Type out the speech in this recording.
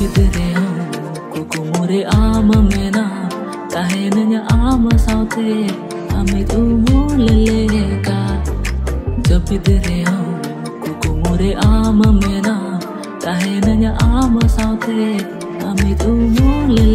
ᱡᱟᱹᱯᱤᱫ ᱨᱮᱦᱚᱸ ᱠᱩᱠᱢᱩ ᱨᱮ ᱟᱢ ᱢᱮᱱᱟᱢ ᱛᱟᱦᱮᱱᱟᱹᱧ ᱟᱢ ᱥᱟᱶᱛᱮ ᱟᱢᱤᱫ ᱩᱢᱩᱞ ᱞᱮᱠᱟ ᱡᱟᱹᱯᱤᱫ ᱨᱮᱦᱚᱸ ᱠᱩᱠᱢᱩ ᱨᱮ ᱟᱢ ᱢᱮᱱᱟᱢ ᱛᱟᱦᱮᱱᱟᱹᱧ ᱟᱢ ᱥᱟᱶᱛᱮ ᱟᱢᱤᱫ ᱩᱢᱩᱞ ᱞᱮᱠᱟ